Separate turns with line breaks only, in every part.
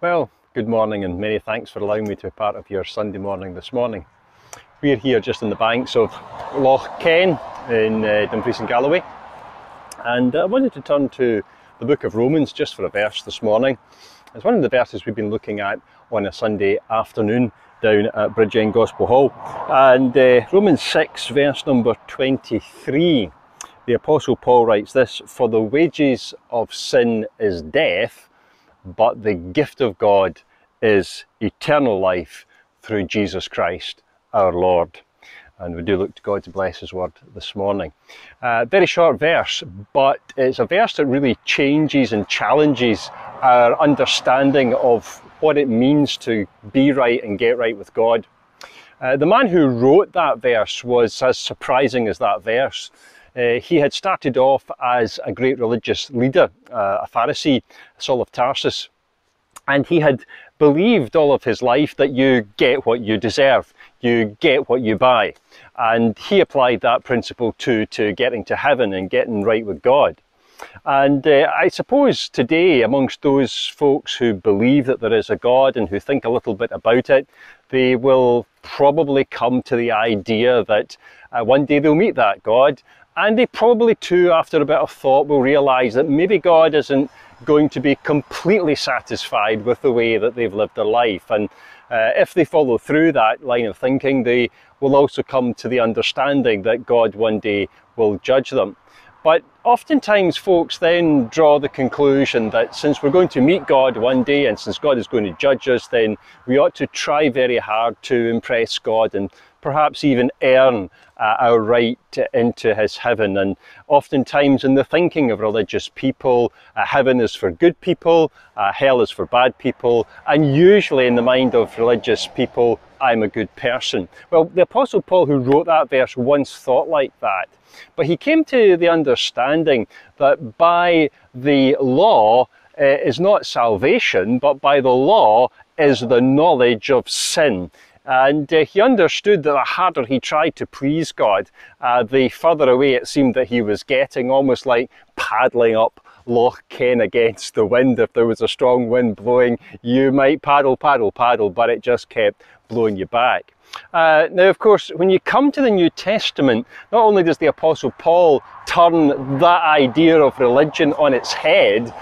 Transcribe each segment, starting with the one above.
Well, good morning and many thanks for allowing me to be part of your Sunday morning this morning. We're here just on the banks of Loch Ken in uh, Dumfries and Galloway and I wanted to turn to the book of Romans just for a verse this morning. It's one of the verses we've been looking at on a Sunday afternoon down at Bridgend Gospel Hall and uh, Romans 6 verse number 23 the Apostle Paul writes this For the wages of sin is death but the gift of God is eternal life through Jesus Christ our Lord. And we do look to God to bless His word this morning. Uh, very short verse, but it's a verse that really changes and challenges our understanding of what it means to be right and get right with God. Uh, the man who wrote that verse was as surprising as that verse. Uh, he had started off as a great religious leader, uh, a Pharisee, Saul of Tarsus, and he had believed all of his life that you get what you deserve, you get what you buy. And he applied that principle to, to getting to heaven and getting right with God. And uh, I suppose today, amongst those folks who believe that there is a God and who think a little bit about it, they will probably come to the idea that uh, one day they'll meet that God and they probably too, after a bit of thought, will realise that maybe God isn't going to be completely satisfied with the way that they've lived their life. And uh, if they follow through that line of thinking, they will also come to the understanding that God one day will judge them. But oftentimes folks then draw the conclusion that since we're going to meet God one day and since God is going to judge us, then we ought to try very hard to impress God and perhaps even earn uh, our right into his heaven. And oftentimes in the thinking of religious people, uh, heaven is for good people, uh, hell is for bad people, and usually in the mind of religious people, I'm a good person. Well, the Apostle Paul who wrote that verse once thought like that. But he came to the understanding that by the law uh, is not salvation, but by the law is the knowledge of sin. And uh, he understood that the harder he tried to please God, uh, the further away it seemed that he was getting, almost like paddling up Loch Ken against the wind. If there was a strong wind blowing, you might paddle, paddle, paddle, but it just kept blowing you back. Uh, now, of course, when you come to the New Testament, not only does the Apostle Paul turn that idea of religion on its head,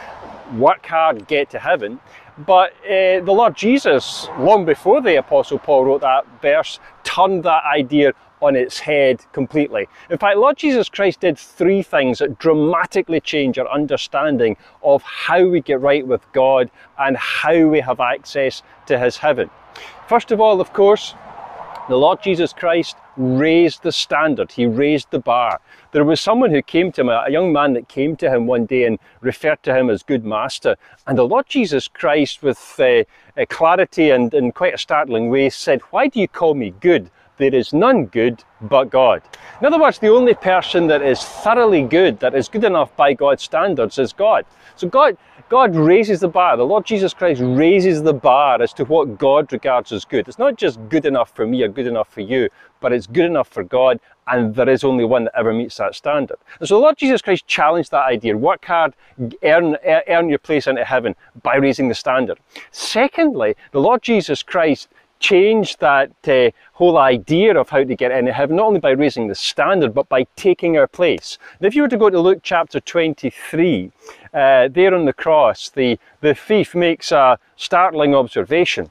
work hard, get to heaven, but uh, the Lord Jesus, long before the Apostle Paul wrote that verse, turned that idea on its head completely. In fact, Lord Jesus Christ did three things that dramatically change our understanding of how we get right with God and how we have access to His heaven. First of all, of course, the Lord Jesus Christ raised the standard, he raised the bar. There was someone who came to him, a young man that came to him one day and referred to him as good master. And the Lord Jesus Christ, with uh, clarity and in quite a startling way, said, Why do you call me good? There is none good but God. In other words, the only person that is thoroughly good, that is good enough by God's standards, is God. So God, God raises the bar. The Lord Jesus Christ raises the bar as to what God regards as good. It's not just good enough for me or good enough for you, but it's good enough for God, and there is only one that ever meets that standard. And so the Lord Jesus Christ challenged that idea. Work hard, earn, earn your place into heaven by raising the standard. Secondly, the Lord Jesus Christ changed that uh, whole idea of how to get into heaven, not only by raising the standard, but by taking our place. And if you were to go to Luke chapter 23, uh, there on the cross, the, the thief makes a startling observation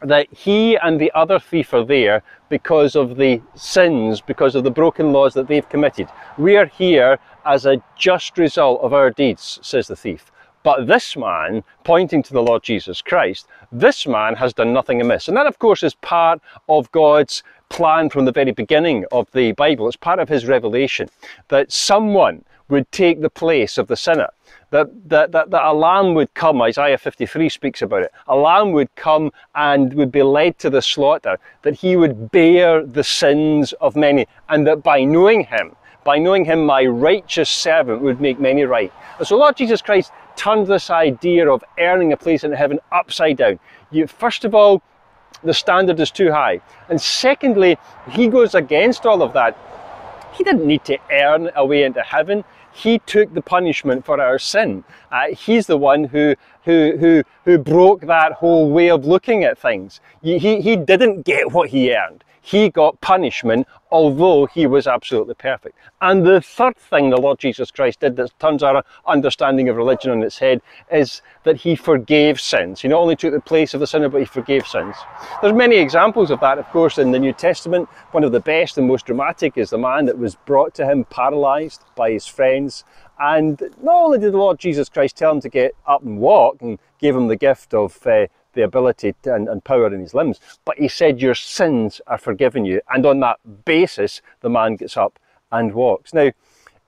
that he and the other thief are there because of the sins, because of the broken laws that they've committed. We are here as a just result of our deeds, says the thief. But this man, pointing to the Lord Jesus Christ, this man has done nothing amiss. And that, of course, is part of God's plan from the very beginning of the Bible. It's part of his revelation that someone would take the place of the sinner. That, that, that, that a lamb would come, Isaiah 53 speaks about it, a lamb would come and would be led to the slaughter, that he would bear the sins of many, and that by knowing him, by knowing him, my righteous servant would make many right. And so Lord Jesus Christ turned this idea of earning a place in heaven upside down. You, first of all, the standard is too high. And secondly, he goes against all of that. He didn't need to earn a way into heaven. He took the punishment for our sin. Uh, he's the one who who, who, who broke that whole way of looking at things. He, he didn't get what he earned. He got punishment, although he was absolutely perfect. And the third thing the Lord Jesus Christ did that turns our understanding of religion on its head is that he forgave sins. He not only took the place of the sinner, but he forgave sins. There's many examples of that, of course, in the New Testament. One of the best and most dramatic is the man that was brought to him paralyzed by his friends and not only did the Lord Jesus Christ tell him to get up and walk and gave him the gift of uh, the ability to, and, and power in his limbs, but he said, Your sins are forgiven you. And on that basis, the man gets up and walks. Now,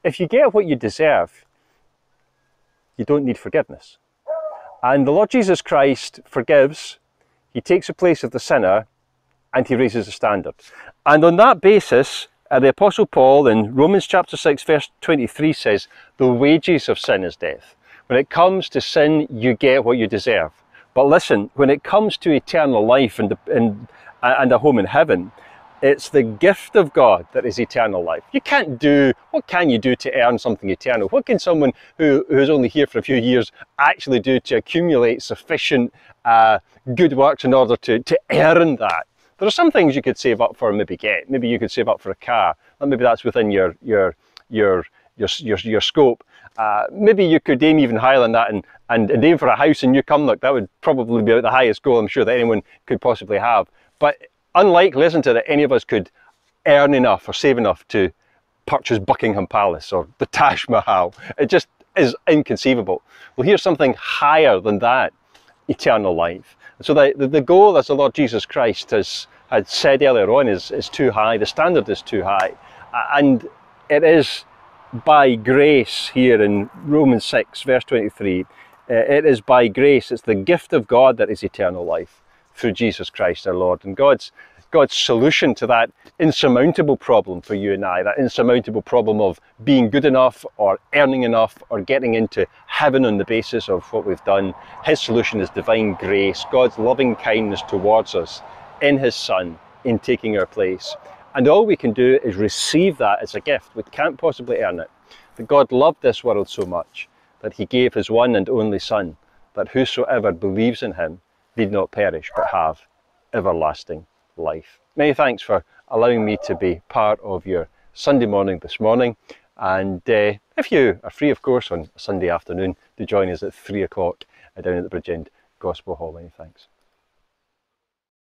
if you get what you deserve, you don't need forgiveness. And the Lord Jesus Christ forgives, he takes the place of the sinner, and he raises the standard. And on that basis, uh, the Apostle Paul in Romans chapter 6, verse 23 says, The wages of sin is death. When it comes to sin, you get what you deserve. But listen, when it comes to eternal life and, and, and a home in heaven, it's the gift of God that is eternal life. You can't do, what can you do to earn something eternal? What can someone who, who's only here for a few years actually do to accumulate sufficient uh, good works in order to, to earn that? There are some things you could save up for and maybe get. Maybe you could save up for a car. And maybe that's within your your your your your, your scope. Uh, maybe you could aim even higher than that and, and, and aim for a house in New Cumnock. That would probably be the highest goal I'm sure that anyone could possibly have. But unlikely, isn't it, that any of us could earn enough or save enough to purchase Buckingham Palace or the Taj Mahal. It just is inconceivable. Well, here's something higher than that eternal life. So the, the, the goal, as the Lord Jesus Christ has had said earlier on, is, is too high. The standard is too high. And it is by grace here in Romans 6, verse 23. Uh, it is by grace, it's the gift of God that is eternal life through Jesus Christ our Lord. And God's God's solution to that insurmountable problem for you and I, that insurmountable problem of being good enough or earning enough or getting into heaven on the basis of what we've done. His solution is divine grace, God's loving kindness towards us in His Son in taking our place. And all we can do is receive that as a gift. We can't possibly earn it. But God loved this world so much that He gave His one and only Son, that whosoever believes in Him need not perish but have everlasting life. Many thanks for allowing me to be part of your Sunday morning this morning. And uh, if you are free, of course, on Sunday afternoon, to join us at 3 o'clock down at the Bridgend Gospel Hall. Many thanks.